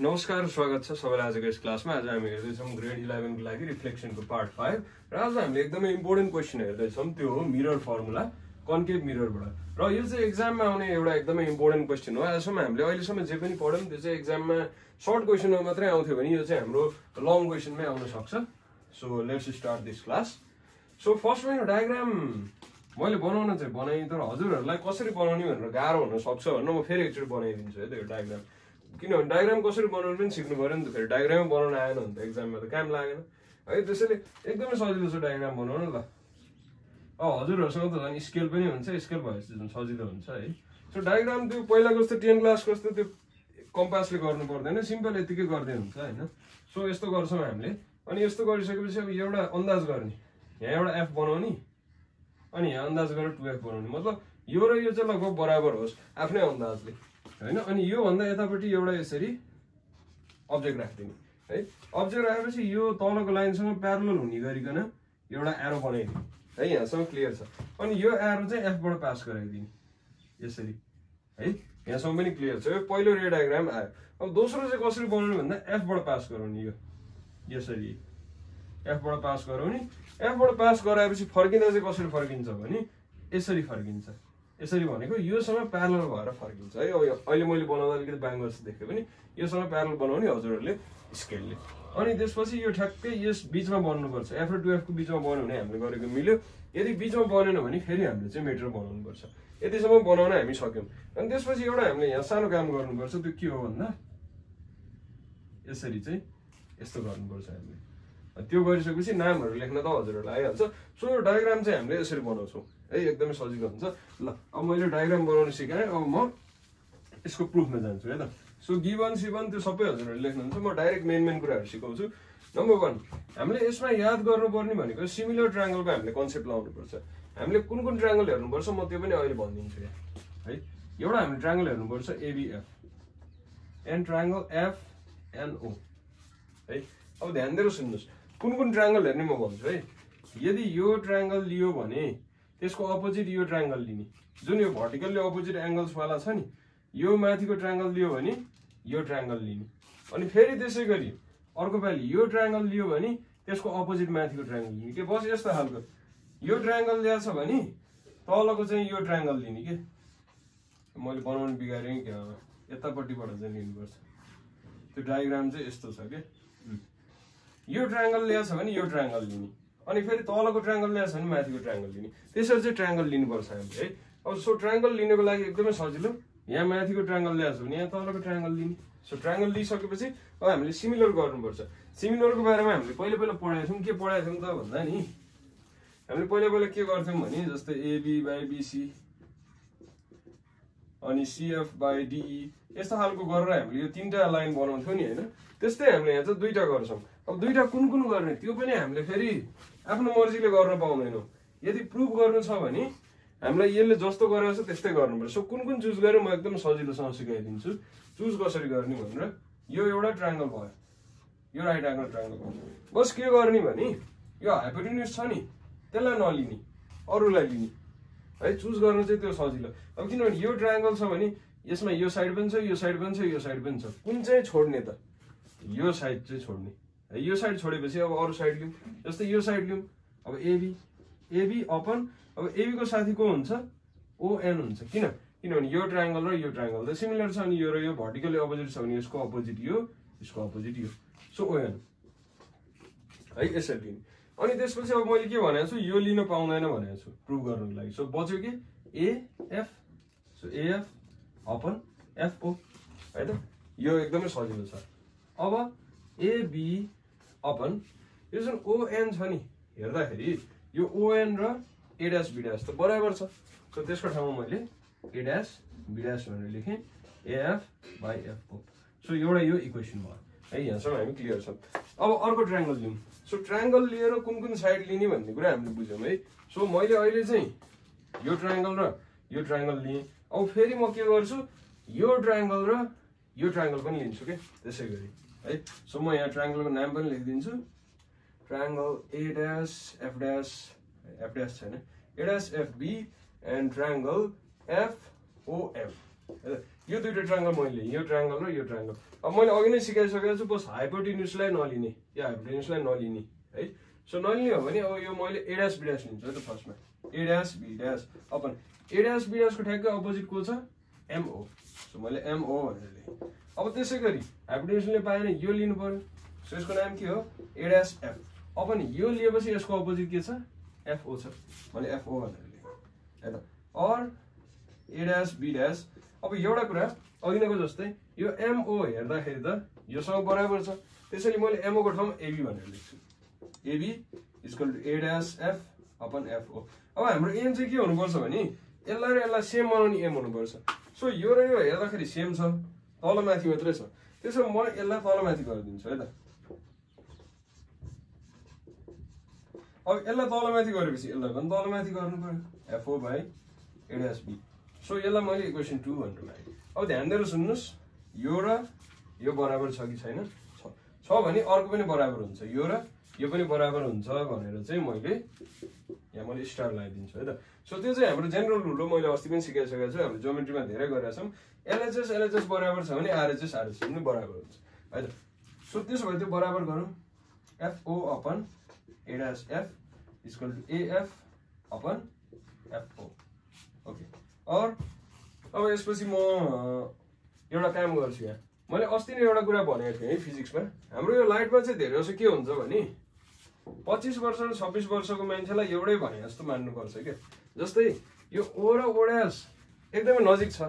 नमस्कार स्वागत छ सबैलाई आजको यस क्लासमा। आज हामी हेर्दैछौँ ग्रेड इलेभेनको लागि रिफ्लेक्सनको पार्ट फाइभ र आज हामीले एकदमै इम्पोर्टेन्ट क्वेसन हेर्दैछौँ त्यो हो मिरर फर्मुला कन्केभ मिररबाट र यो चाहिँ एक्जाममा आउने एउटा एकदमै इम्पोर्टेन्ट क्वेसन हो। आजसम्म हामीले अहिलेसम्म जे पनि पढ्यौँ त्यो चाहिँ एक्जाममा सर्ट क्वेसनमा मात्रै आउँथ्यो भने यो चाहिँ हाम्रो लङ क्वेसनमै आउन सक्छ। So let's start this class so फर्स्टमा यो डायग्राम मैले बनाउन चाहिँ बनाएँ तर हजुरहरूलाई कसरी बनाउने भनेर गाह्रो हुन सक्छ भनेर म फेरि एकचोटि बनाइदिन्छु है त्यो डायग्राम किनभने डायग्राम कसरी बनाउनु पनि सिक्नु पऱ्यो नि त फेरि. डायग्रामै बनाउन आएन भने त एक्जाममा त काम लागेन। है त्यसैले एकदमै सजिलो छ डायग्राम बनाउनु ल। अब हजुरहरूसँग त झन् स्केल पनि हुन्छ स्केल भएपछि झन् सजिलो हुन्छ है। सो डायग्राम त्यो पहिलाको जस्तो टेन क्लासको जस्तो त्यो कम्पासले गर्नु पर्दैन सिम्पल यतिकै गर्दै हुन्छ होइन? सो यस्तो गर्छौँ हामीले। अनि यस्तो गरिसकेपछि अब एउटा अन्दाज गर्ने। यहाँ एउटा एफ बनाउने अनि यहाँ अन्दाज गरेर टु एफ बनाउने। मतलब यो र यो चाहिँ लगभग बराबर होस् आफ्नै अन्दाजले। होइन? अनि योभन्दा यतापट्टि एउटा यसरी अब्जेक्ट राखिदिने है? अब्जेक्ट राखेपछि यो तलको लाइनसँग प्यारल हुने गरिकन एउटा एरो बनाइदिने है? यहाँसम्म क्लियर छ। अनि यो एरो चाहिँ एफबाट पास गराइदिने यसरी है? यहाँसम्म पनि क्लियर छ। यो पहिलो रे डायग्राम आयो। अब दोस्रो चाहिँ कसरी बनाउने भन्दा एफबाट पास गराउने यो यसरी। एफबाट पास गराउने। एफबाट पास गराएपछि फर्किँदा चाहिँ कसरी फर्किन्छ भने यसरी फर्किन्छ। यसरी भनेको योसँग प्यारल भएर फर्किन्छ। है अब अहिले मैले बनाउँदा अलिकति बाङ्गो देखेँ पनि योसँग प्यारल बनाउने हजुरहरूले स्केलले अनि त्यसपछि यो ठ्याक्कै यस बिचमा बन्नुपर्छ। एफ र टुएफको बिचमा बन्यो भने हामीले गरेको मिल्यो। यदि बिचमा बनेन भने फेरि हामीले चाहिँ मेटेर बनाउनुपर्छ। यतिसम्म बनाउन हामी सक्यौँ। अनि त्यसपछि एउटा हामीले यहाँ सानो काम गर्नुपर्छ। त्यो के हो भन्दा? यसरी चाहिँ यस्तो गर्नुपर्छ हामीले। त्यो गरिसकेपछि नामहरू लेख्न त हजुरहरूलाई आइहाल्छ। सो यो डायग्राम चाहिँ हामीले यसरी बनाउँछौँ। है एकदमै सजिलो हुन्छ। ल अब मैले डायग्राम बनाउनु सिकाएँ अब म यसको प्रुफमा जान्छु है त। सो गिभन सिभन त्यो सबै हजुरहरूले लेख्नुहुन्छ। म डाइरेक्ट मेन मेन कुराहरू सिकाउँछु। नम्बर वान हामीले यसमा याद गर्नुपर्ने भनेको सिमिलर ट्राङ्गलको हामीले कन्सेप्ट लाउनुपर्छ। हामीले कुन कुन ट्राङ्गल हेर्नुपर्छ म त्यो पनि अहिले भनिदिन्छु यहाँ। है एउटा हामीले ट्राङ्गल हेर्नुपर्छ एबिएफ एन ट्राङ्गल एफएनओ है अब ध्यान दिएर सुन्नुहोस्। कुन कुन ट्राङ्गल हेर्ने म भन्छु है। यदि यो ट्राङ्गल लियो भने त्यसको अपोजिट यो ट्राङ्गल लिने। जुन यो भर्टिकल्ली अपोजिट एङ्गल्सवाला छ नि यो माथिको ट्राङ्गल लियो भने यो ट्राङ्गल लिने। अनि फेरि त्यसै गरी अर्को पालि यो ट्राङ्गल लियो भने त्यसको अपोजिट माथिको ट्राङ्गल लिने। के बस यस्तो खालको? यो ट्राङ्गल ल्याएको छ भने तलको चाहिँ यो ट्राङ्गल लिने के? मैले बनाउनु बिगारेँ क्या यतापट्टिबाट चाहिँ लिनुपर्छ। त्यो डायग्राम चाहिँ यस्तो छ क्या यो ट्राङ्गल ल्याएको छ भने यो ट्राङ्गल लिने। अनि फेरि तलको ट्राङ्गल ल्याएको छ भने माथिको ट्राङ्गल लिने। त्यसरी चाहिँ ट्राङ्गल लिनुपर्छ हामीले है। अब सो ट्राङ्गल लिनको लागि एकदमै सजिलो। यहाँ माथिको ट्राङ्गल ल्याएको छ भने यहाँ तलको ट्राङ्गल लिने। सो ट्राङ्गल लिइसकेपछि अब हामीले सिमिलर गर्नुपर्छ। सिमिलरको बारेमा हामीले पहिला पहिला पढाएको थियौँ। के पढाएको थियौँ त भन्दा नि हामीले पहिला पहिला के गर्थ्यौँ भने जस्तै एबी बाई बिसी अनि सिएफ बाई डिई यस्तो खालको गरेर हामीले यो तिनवटा लाइन बनाउँथ्यौँ नि होइन। त्यस्तै हामीले यहाँ चाहिँ दुईवटा गर्छौँ। अब दुईवटा कुन कुन गर्ने? त्यो पनि हामीले फेरि आफ्नो मर्जीले गर्न पाउँदैनौँ। यदि प्रुभ गर्नु छ भने हामीलाई यसले जस्तो गरेको छ त्यस्तै गर्नुपर्छ। सो कुन कुन चुज गरेर म एकदम सजिलोसँग सिकाइदिन्छु। चुज कसरी गर्ने भनेर यो एउटा ट्राङ्गल भयो। यो राइट एङ्गल ट्राङ्गल भयो। बस के गर्ने भने यो हाइपोटिन्युस छ नि त्यसलाई नलिने अरूलाई लिने। है चुज गर्नु चाहिँ त्यो सजिलो। अब किनभने यो ट्राइङ्गल छ भने यसमा यो साइड पनि छ यो साइड पनि छ यो साइड पनि छ। कुन चाहिँ छोड्ने त? यो साइड चाहिँ छोड्ने। यो साइड छोडेपछि अब अरू साइड लिउँ जस्तै यो साइड लिउँ अब एबी एबी अपन अब एबीको साथी को हुन्छ? ओएन हुन्छ। किन? किनभने यो ट्राइङ्गल र यो ट्राइङ्गल त सिमिलर छ अनि यो र यो भर्टिकली अपोजिट छ भने यसको अपोजिट यो यसको अपोजिट यो। सो ओएन है यसरी लिने। अनि त्यसपछि अब मैले के भनेको छु? यो लिन पाउँदैन भनेको छु प्रुभ गर्नुको लागि। सो बच्यो कि? AF so AF upon FO है त? यो एकदमै सजिलो छ। अब एबी अपन। यो जुन ओएन छ नि हेर्दाखेरि यो ओएन र एड्यास बिड्यास त बराबर छ। सो त्यसको ठाउँमा मैले एड्यास बिड्यास भनेर लेखेँ एएफ बाई एफओ सो एउटा यो इक्वेसन भयो। है यहाँसम्म हामी क्लियर छ। अब अर्को ट्राइङ्गल लिउँ। सो ट्राइङ्गल लिएर कुन कुन साइड लिने भन्ने कुरा हामीले बुझ्यौँ है। सो मैले अहिले चाहिँ यो ट्राइङ्गल र यो ट्राइङ्गल लिएँ। अब फेरि म के गर्छु? यो ट्राइङ्गल र यो ट्राइङ्गल पनि लिन्छु क्या त्यसै गरी। है? सो म यहाँ ट्राइङ्गलको नाम पनि लेखिदिन्छु। Triangle A dash F dash F dash छैन। A dash FB and triangle FOM यो दुइटा ट्राङ्गल मैले यो ट्राङ्गल र यो ट्राङ्गल अब मैले अघि नै सिकाइसकेको छु बस हाइपोटिन्युसलाई नलिने। या हाइपोटिन्युसलाई नलिने है? सो नलिने हो भने अब यो मैले एड्यास बिड्यास लिन्छु है त फर्स्टमा। एड्यास बिड्यास अपन एड्यास बिड्यासको ठ्याक्कै अपोजिट को छ? एमओ मैले एमओ भनेर लिएँ अब त्यसै गरी हाइपोटिन्युसले पाएन यो लिनु पऱ्यो सो यसको नाम के हो? एड्यास एफ अपन यो लिएपछि यसको अपोजिट के छ? एफओ छ। मैले एफओ भनेर लिएँ है त? अर एड्यास बिड्यास अब एउटा कुरा अघि नैको जस्तै यो एमओ हेर्दाखेरि त योसँग बराबर छ। त्यसैले मैले एमओको ठाउँमा एबी भनेर लेख्छु। AB equal to A dash F upon FO अब हाम्रो एम चाहिँ के हुनुपर्छ भने यसलाई र यसलाई सेम बनाउने एम हुनुपर्छ। सो यो र यो हेर्दाखेरि सेम छ तल माथि मात्रै छ त्यसो म यसलाई तल माथि गरिदिन्छु है त अब यसलाई तल माथि गरेपछि यसलाई पनि तल माथि गर्नु पऱ्यो FO by A dash B so यसलाई मैले इक्वेसन टू भनेर मागेँ अब ध्यान दिएर सुन्नुहोस् यो र यो बराबर छ कि छैन छ भने अर्को पनि बराबर हुन्छ यो र यो पनि बराबर हुन्छ भनेर चाहिँ मैले यहाँ मैले स्टार लगाइदिन्छु है त? सो त्यो चाहिँ हाम्रो जेनरल रुल हो। मैले अस्ति पनि सिकाइसकेको छु। हाम्रो जोमेट्रीमा धेरै गरेका छौँ। एलएचएस एलएचएस बराबर छ भने आरएचएस आरएचएस पनि बराबर हुन्छ है त? सो त्यसो भए त्यो बराबर गरौँ। FO upon A dash F equal to AF upon FO okay or अब यसपछि म एउटा काम गर्छु यहाँ। मैले अस्ति नै एउटा कुरा भनेको थिएँ है फिजिक्समा हाम्रो यो लाइटमा चाहिँ धेरै जसो के हुन्छ भने पच्चिस वर्ष र छब्बिस वर्षको मान्छेलाई एउटै भने जस्तो मान्नुपर्छ क्या। जस्तै यो ओ र ओड्यास एकदमै नजिक छ।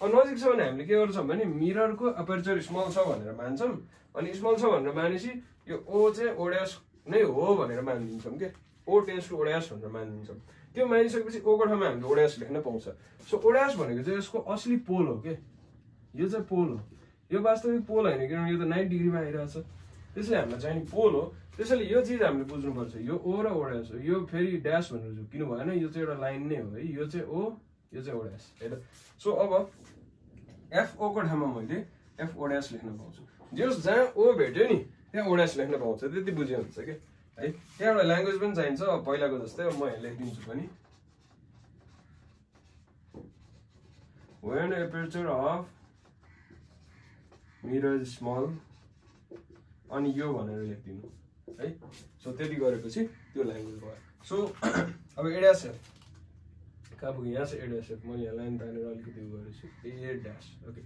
अब नजिक छ भने हामीले के गर्छौँ भने मिररको अपर्चर स्मल छ भनेर मान्छौँ अनि स्मल छ भनेर मानेपछि यो ओ चाहिँ ओड्यास नै हो भनेर मानिदिन्छौँ क्या। ओ टेन्स टु ओड्यास भनेर मानिदिन्छौँ। त्यो मानिसकेपछि ओको ठाउँमा हामीले ओड्यास लेख्न पाउँछ। सो ओड्यास भनेको चाहिँ यसको असली पोल हो के यो चाहिँ पोल हो। यो वास्तविक पोल होइन किनभने यो त नाइट डिग्रीमा आइरहेछ। त्यसले हामीलाई चाहिने पोल हो। त्यसैले यो चिज हामीले बुझ्नुपर्छ। यो ओ र ओड्यास हो। यो फेरि ड्यास भनेर किन भएन यो चाहिँ एउटा लाइन नै हो है। यो चाहिँ ओ यो चाहिँ ओड्यास है त। सो अब एफओको ठाउँमा मैले एफ ओड्यास लेख्न पाउँछु। जस जहाँ ओ भेट्यो नि त्यहाँ ओड्यास लेख्न पाउँछ। त्यति बुझ्यो हुन्छ कि? है? त्यहाँ एउटा ल्याङ्ग्वेज पनि चाहिन्छ। अब पहिलाको जस्तै म यहाँ लेखिदिन्छु पनि। Aperture of mirror is small अनि यो भनेर लेखिदिनु। है। सो त्यति गरेपछि त्यो ल्याङ्ग्वेज भयो सो अब एड्यासएफ कहाँ पुग्यो? यहाँ चाहिँ एड्यासएफ मैले यहाँ लाइन तानेर अलिकति उयो गरेको ए ड्यास ओके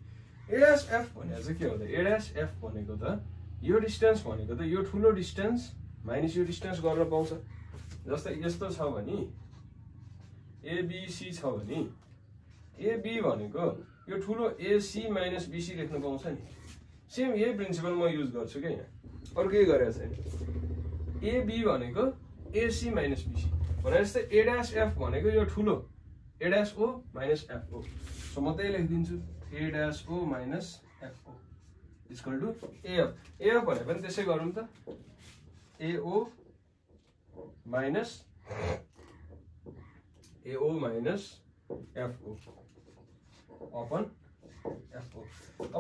एड्यासएफ भनेर चाहिँ के हो त? एड्यासएफ भनेको त यो डिस्टेन्स भनेको त यो ठुलो डिस्टेन्स माइनस यो डिस्टेन्स गर्न पाउँछ। जस्तै यस्तो छ भने एबिसी छ भने एबी भनेको यो ठुलो एसी माइनस बिसी लेख्न पाउँछ नि। सेम यही प्रिन्सिपल म युज गर्छु क्या यहाँ। अरू केही गरेको छैन एबी भनेको एसी माइनस बिसी भने जस्तै एड्यास एफ भनेको यो ठुलो। A dash O minus FO so म त्यही लेखिदिन्छु। A dash O minus FO equal to AF AF भने पनि त्यसै गरौँ त। AO minus AO minus FO upon FO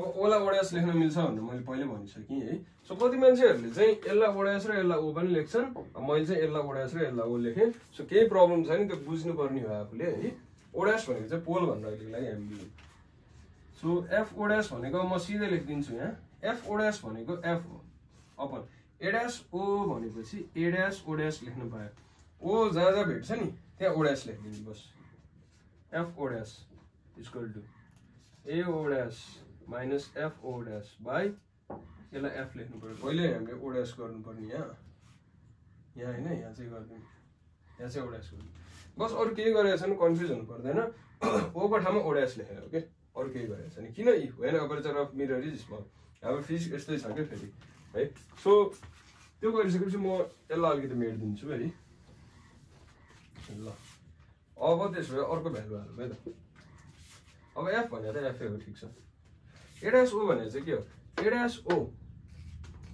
अब ओला ओडास लेख्न मिल्छ भनेर मैले पहिले भनिसकेँ है। सो कति मान्छेहरूले चाहिँ यसलाई ओडास र यसलाई ओ पनि लेख्छन् मैले चाहिँ यसलाई ओडास र यसलाई ओ लेखेँ। सो केही प्रब्लम छैन त्यो बुझ्नुपर्ने हो आफूले है। ओडास भनेको चाहिँ पोल भनेर अहिलेको लागि हामीले सो एफ ओडास भनेको म सिधै लेखिदिन्छु यहाँ। एफ ओडास भनेको एफ हो। अपन एड्यास ओ भनेपछि एड्यास ओड्यास लेख्नु पायो ओ जहाँ जहाँ भेट्छ नि त्यहाँ ओड्यास लेखिदिन्छु बस। F O dash equal to A O dash minus F O dash by यसलाई एफ लेख्नु पऱ्यो कहिले हामीले ओड्यास गर्नुपर्ने यहाँ। यहाँ होइन यहाँ चाहिँ गरिदिउँ। यहाँ चाहिँ ओड्यास गर्नु। बस अरू केही गरेको छैन कन्फ्युज हुनु पर्दैन। ओको ठाउँमा ओड्यास लेखेर हो कि अरू केही गरेको छैन किन when aperture of mirror is small. अब फिजिक्स यस्तै छ क्या फेरि है? सो त्यो गरिसकेपछि म यसलाई अलिकति मेटिदिन्छु है। ल। अब त्यसो भए अर्को भ्यालु हालौँ है त। अब एफ भनेर त एफए हो ठिक छ। एड्यास ओ भनेर चाहिँ के हो एड्यास ओ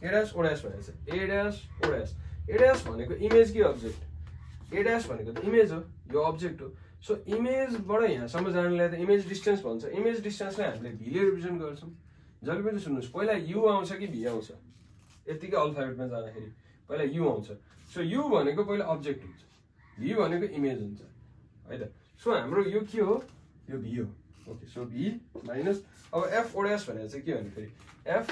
एड्यास ओड्यास भनेर चाहिँ एड्यास ओड्यास एड्यास भनेको इमेज कि अब्जेक्ट एड्यास भनेको त इमेज हो यो अब्जेक्ट हो सो इमेजबाट यहाँसम्म जानलाई त इमेज डिस्टेन्स भन्छ इमेज डिस्टेन्सलाई हामीले भीले रिप्रेजेन्ट गर्छौँ जहिले पनि सुन्नुहोस् पहिला यु आउँछ कि भी आउँछ यत्तिकै अल्फाबेटमा जाँदाखेरि पहिला यु आउँछ सो यु भनेको पहिला अब्जेक्ट हुन्छ भी भनेको इमेज हुन्छ है त सो हाम्रो यो के हो यो भी हो ओके सो भी माइनस अब एफ ओड्यास भनेर चाहिँ के भने फेरि एफ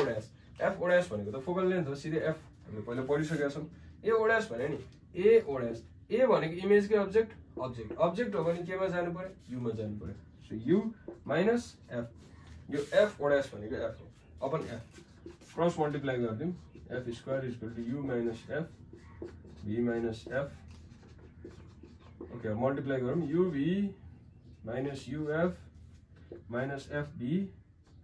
ओड्यास। एफ ओड्यास भनेको त फोकल लेन्थ हो सिधै एफ हामीले पहिला पढिसकेका छौँ। ए ओड्यास भने नि ए ओड्यास। ए भनेको इमेजकै अब्जेक्ट अब्जेक्ट अब्जेक्ट हो भने केमा जानु पऱ्यो? युमा जानु पऱ्यो। सो यु माइनस एफ यो एफ ओड्यास भनेको एफ हो। अपन एफ क्रस मल्टिप्लाई गरिदिउँ। F square equal to U minus F V minus F okay multiply गरौँ। UV minus UF minus FB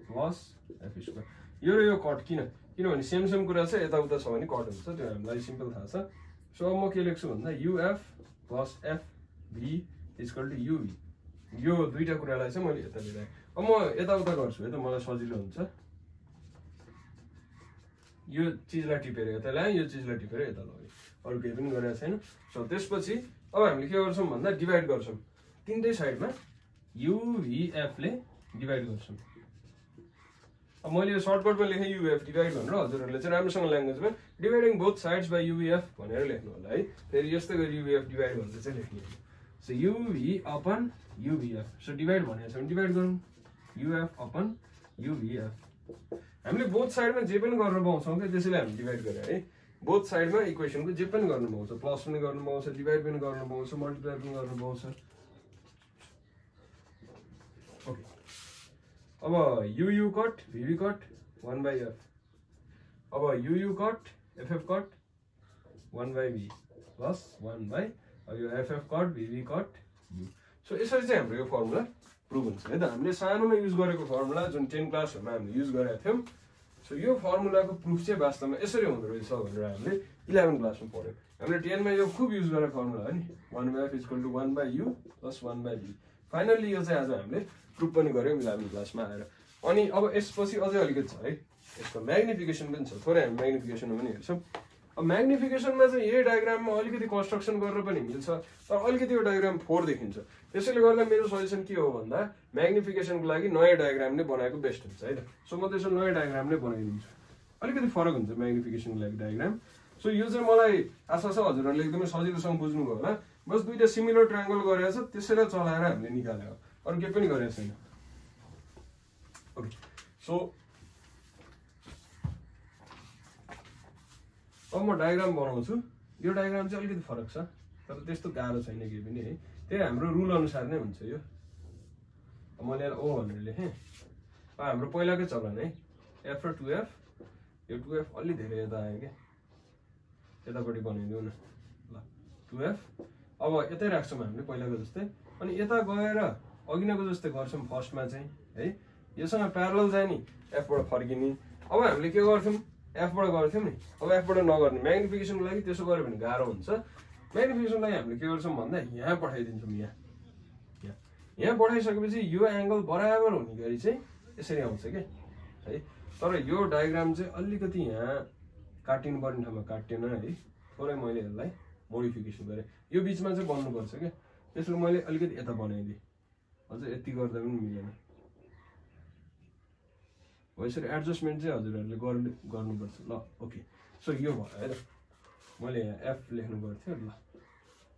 plus F square यो र यो cut किन? किनभने सेम सेम कुरा छ यताउता छ भने कट हुन्छ। त्यो हामीलाई सिम्पल थाहा छ। सो अब म के लेख्छु भन्दा UF plus FV equal to UV यो दुईवटा कुरालाई चाहिँ मैले यता लिएर अब म यताउता गर्छु है त मलाई सजिलो हुन्छ। यो चिजलाई टिपेर यता ल्याएँ यो चिजलाई टिपेर यता लगेँ अरू केही पनि गरेको छैन। सो त्यसपछि अब हामीले के गर्छौँ भन्दा डिभाइड गर्छौँ। तिनटै साइडमा युभिएफले डिभाइड गर्छौँ। अब मैले यो सर्टकटमा लेखेँ युएफ डिभाइड भनेर हजुरहरूले चाहिँ राम्रोसँग ल्याङ्ग्वेजमा dividing both sides by UF भनेर लेख्नु होला है। फेरि यस्तै गरी युएफ डिभाइड भनेर चाहिँ लेख्ने so UV upon UVF so divide भनेको छ भने डिभाइड गरौँ। युएफ अपन युभिएफ हामीले बोथ साइडमा जे पनि गर्न पाउँछौँ क्या त्यसैले हामी डिभाइड गरेँ है। बोथ साइडमा इक्वेसनको जे पनि गर्नु पाउँछ। प्लस पनि गर्नु पाउँछ डिभाइड पनि गर्नु पाउँछ मल्टिप्लाई पनि गर्नु पाउँछ ओके अब UU cut VV cut one by F अब UU cut FF cut one by V plus one by अब यो FF cut VV cut U so यसरी चाहिँ हाम्रो यो फर्मुला प्रुभ हुन्छ। है त? हामीले सानोमा युज गरेको फर्मुला जुन टेन क्लासहरूमा हामीले युज गरेका थियौँ सो यो फर्मुलाको प्रुफ चाहिँ वास्तवमा यसरी हुँदो रहेछ भनेर हामीले इलेभेन क्लासमा पढ्यौँ। हामीले टेनमा यो खुब युज गरेको फर्मुला हो नि। One by F equal to one by U plus one by B finally यो चाहिँ आज हामीले प्रुफ पनि गऱ्यौँ इलेभेन क्लासमा आएर अनि अब यसपछि अझै अलिकति छ है। यसको म्याग्निफिकेसन पनि छ थोरै हामी म्याग्निफिकेसन पनि हेर्छौँ। अब म्याग्निफिकेसनमा चाहिँ यही डायग्राममा अलिकति कन्स्ट्रक्सन गरेर पनि मिल्छ तर अलिकति यो डायग्राम फोर देखिन्छ। त्यसैले गर्दा मेरो सजेसन के हो भन्दा म्याग्निफिकेसनको लागि नयाँ डायग्राम नै बनाएको बेस्ट हुन्छ है। त सो म त्यसो नयाँ डायग्राम नै बनाइदिन्छु। अलिकति फरक हुन्छ म्याग्निफिकेसनको लागि डायग्राम सो यो चाहिँ मलाई आशा छ हजुरहरूले एकदमै सजिलोसँग बुझ्नुभयो होला। बस दुइटा सिमिलर ट्राङ्गल गरेको छ त्यसैलाई चलाएर हामीले निकालेको अरू केही पनि गरेको छैन। ओके सो अब म डायग्राम बनाउँछु। यो डायग्राम चाहिँ अलिकति फरक छ तर त्यस्तो गाह्रो छैन केही पनि है। त्यही हाम्रो रुल अनुसार नै हुन्छ यो। मैले ओ भनेर लेखेँ। अब हाम्रो पहिलाकै चलन है। एफ र टु एफ यो टु एफ अलि धेरै यता आयो क्या। यतापट्टि बनाइदिउँ न। ल टु एफ अब यतै राख्छौँ हामीले पहिलाको जस्तै। अनि यता गएर अघिनको जस्तै गर्छौँ फर्स्टमा चाहिँ है? योसँग प्यारल जाने एफबाट फर्किने। अब हामीले के गर्थ्यौँ? एफबाट गर्थ्यौँ नि। अब एफबाट नगर्ने। म्याग्निफिकेसनको लागि त्यसो गऱ्यो भने गाह्रो हुन्छ। म्याग्निफिकेसनको लागि हामीले के गर्छौँ भन्दा यहाँ पठाइदिन्छौँ यहाँ। यहाँ। यहाँ पठाइसकेपछि यो एङ्गल बराबर हुने गरी चाहिँ यसरी आउँछ क्या है? तर यो डायग्राम चाहिँ अलिकति यहाँ काटिनु पर्ने ठाउँमा काटिएन है? थोरै मैले यसलाई मोडिफिकेसन गरेँ। यो बिचमा चाहिँ बन्नुपर्छ क्या त्यसले मैले अलिकति यता बनाइदिएँ। अझ यति गर्दा पनि मिलेन। हो यसरी एडजस्टमेन्ट चाहिँ हजुरहरूले गर्नु गर्नुपर्छ। ल ओके सो यो भयो। है मैले यहाँ एफ लेख्नु पर्थ्यो ल।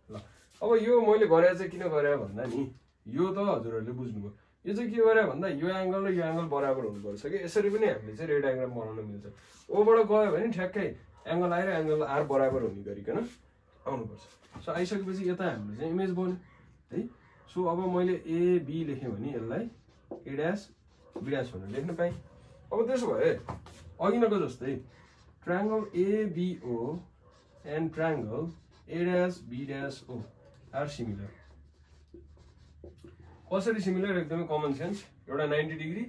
ल। अब यो मैले गरे चाहिँ किन गरे भन्दा नि यो त हजुरहरूले बुझ्नुभयो। यो चाहिँ के गरे भन्दा यो एङ्गल र यो एङ्गल बराबर हुनुपर्छ कि यसरी पनि हामीले चाहिँ रेड डायग्राम बनाउन मिल्छ। ओबाट गयो भने ठ्याक्कै एङ्गल आएर एङ्गल आर बराबर हुने गरिकन आउनुपर्छ। सो आइसकेपछि यता हाम्रो चाहिँ इमेज बन्यो। है? सो अब मैले एबी लेखेँ भने यसलाई ए ड्यास बी ड्यास भनेर लेख्न पाएँ। अब त्यसो भए अघिनको जस्तै triangle ABO and triangle A dash B dash O are similar कसरी सिमिलर एकदमै कमन सेन्स एउटा नाइन्टी डिग्री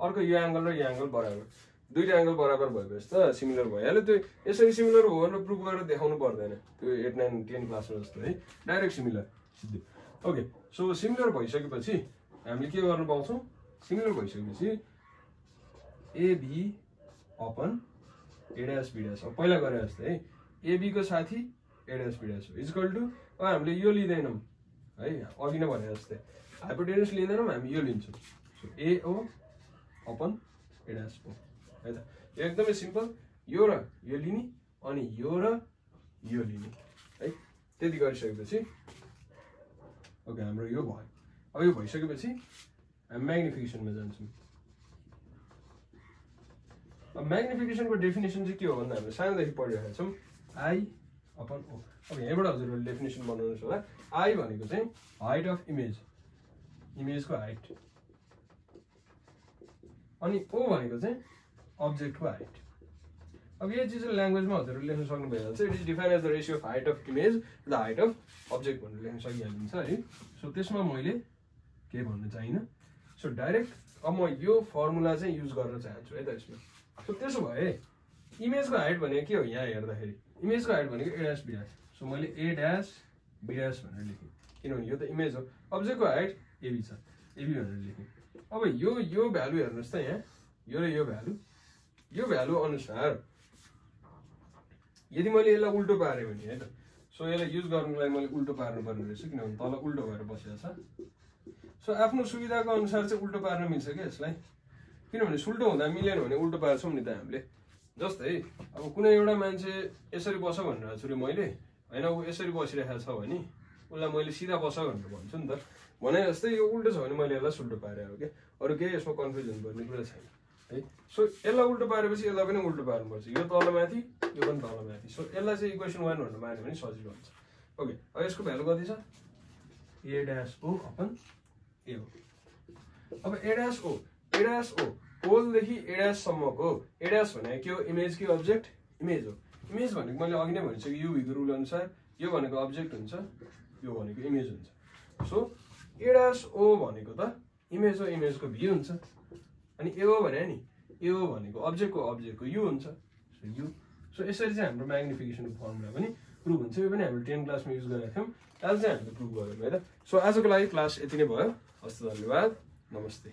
अर्को यो एङ्गल र यो एङ्गल बराबर। दुइटा एङ्गल बराबर भएपछि त सिमिलर भइहाल्यो। त्यो यसरी सिमिलर हो भनेर प्रुभ गरेर देखाउनु पर्दैन। त्यो एट नाइन टेन क्लासमा जस्तो है। Direct similar okay so similar भइसकेपछि हामीले के गर्नु पाउँछौँ सिमिलर भइसकेपछि एबी अपन एड्यास बिड्यास अब पहिला गरे जस्तै है एबीको साथी एड्यास बिड्यास हो इजकल टु अब हामीले यो लिँदैनौँ है अघि नै भने जस्तै हाइपोटेनस लिँदैनौँ हामी यो लिन्छौँ so AO upon A dash O है त एकदमै सिम्पल यो र यो लिने अनि यो र यो लिने है त्यति गरिसकेपछि ओके हाम्रो यो भयो अब यो भइसकेपछि हामी म्याग्निफिकेसनमा जान्छौँ अब म्याग्निफिकेसनको डेफिनेसन चाहिँ के हो भन्दा हामीले सानोदेखि पढिरहेका छौँ आई अपन ओ अब यहीँबाट हजुरहरूले डेफिनेसन बनाउनुहोस् होला आई भनेको चाहिँ हाइट अफ इमेज इमेजको हाइट अनि ओ भनेको चाहिँ अब्जेक्टको हाइट अब यो चिज ल्याङ्ग्वेजमा हजुरहरू लेख्न सक्नु भइहाल्छ it is define as the ratio of height of image the height of object भनेर लेख्न सकिहालिन्छ है। सो त्यसमा मैले के भन्न चाहिनँ? सो डाइरेक्ट अब म यो फर्मुला चाहिँ युज गर्न चाहन्छु है त यसमा। सो त्यसो भए इमेजको हाइट भनेको के हो यहाँ हेर्दाखेरि? इमेजको हाइट भनेको A dash B dash so मैले ए ड्यास बी ड्यास भनेर लेखेँ। किनभने यो त इमेज हो। अब्जेक्टको हाइट एबी छ। एबी भनेर लेखेँ। अब यो यो भ्यालु हेर्नुहोस् त यहाँ। यो र यो भ्यालु यो भ्यालु अनुसार यदि मैले यसलाई उल्टो पारेँ भने है त? सो यसलाई युज गर्नुको लागि मैले उल्टो पार्नुपर्ने रहेछ किनभने तल उल्टो भएर बसेको छ। सो आफ्नो सुविधाको अनुसार चाहिँ उल्टो पार्न मिल्छ क्या यसलाई। किनभने सुल्टो हुँदा मिलेन भने उल्टो पार्छौँ नि त हामीले। जस्तै अब कुनै एउटा मान्छे यसरी बस भनेर छु मैले होइन? ऊ यसरी बसिरहेको छ भने उसलाई मैले सिधा बस भनेर भन्छु नि त। भने जस्तै यो उल्टो छ भने मैले यसलाई सुल्टो पारेँ हो क्या? अरू केही यसमा कन्फ्युजन पर्ने कुरा छैन। है। सो यसलाई उल्टो पारेपछि यसलाई पनि उल्टो पार्नुपर्छ। यो तल माथि यो पनि तल माथि सो यसलाई चाहिँ इक्वेसन वान भनेर मान्यो भने सजिलो हुन्छ। ओके अब यसको भ्यालु कति छ? ए ड्यास ओ अपन ए हो अब A dash O A dash O पोलदेखि A ड्याससम्मको ए ड्यास भनेको के हो? इमेज कि अब्जेक्ट इमेज हो। इमेज भनेको मैले अघि नै भनिसकेँ युभीको रुल अनुसार यो भनेको अब्जेक्ट हुन्छ यो भनेको इमेज हुन्छ। सो ए ड्यास ओ भनेको त इमेज हो इमेजको भी हुन्छ। अनि ए हो भने नि ए हो भनेको अब्जेक्टको अब्जेक्टको यु हुन्छ। सो यु सो यसरी चाहिँ हाम्रो म्याग्निफिकेसनको फर्मुला पनि प्रुभ हुन्छ। यो पनि हामीले टेन क्लासमा युज गरेका थियौँ। अहिले चाहिँ हामीले प्रुभ गऱ्यौँ है सो आजको लागि क्लास यति नै भयो। हस्त धन्यवाद। नमस्ते।